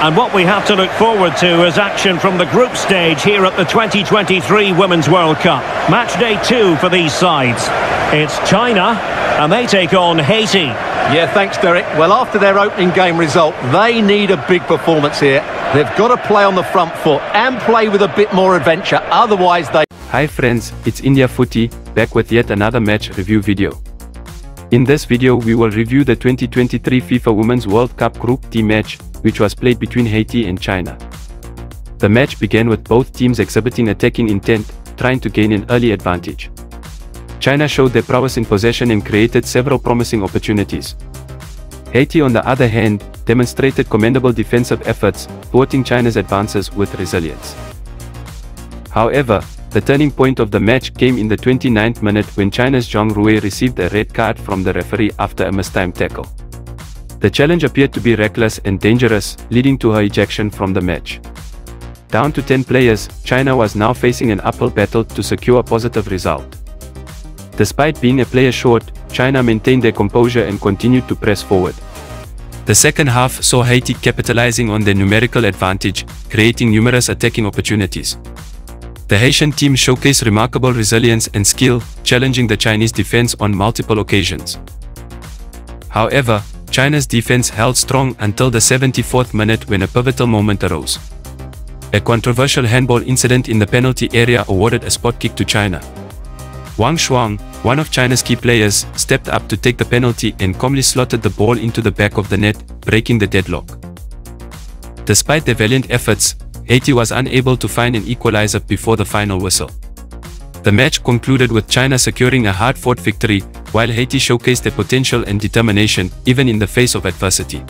And what we have to look forward to is action from the group stage here at the 2023 Women's World Cup. Match day two for these sides. It's China, and they take on Haiti. Yeah, thanks, Derek. Well, after their opening game result, they need a big performance here. They've got to play on the front foot and play with a bit more adventure. Otherwise, they... Hi friends, it's India Footy, back with yet another match review video. In this video we will review the 2023 FIFA Women's World Cup Group D match which was played between Haiti and China. The match began with both teams exhibiting attacking intent, trying to gain an early advantage. China showed their prowess in possession and created several promising opportunities. Haiti on the other hand, demonstrated commendable defensive efforts, thwarting China's advances with resilience. However, the turning point of the match came in the 29th minute when China's Zhang Rui received a red card from the referee after a mistime tackle. The challenge appeared to be reckless and dangerous, leading to her ejection from the match. Down to 10 players, China was now facing an uphill battle to secure a positive result. Despite being a player short, China maintained their composure and continued to press forward. The second half saw Haiti capitalizing on their numerical advantage, creating numerous attacking opportunities. The Haitian team showcased remarkable resilience and skill, challenging the Chinese defense on multiple occasions. However, China's defense held strong until the 74th minute when a pivotal moment arose. A controversial handball incident in the penalty area awarded a spot kick to China. Wang Shuang, one of China's key players, stepped up to take the penalty and calmly slotted the ball into the back of the net, breaking the deadlock. Despite their valiant efforts, Haiti was unable to find an equalizer before the final whistle. The match concluded with China securing a hard-fought victory, while Haiti showcased their potential and determination, even in the face of adversity.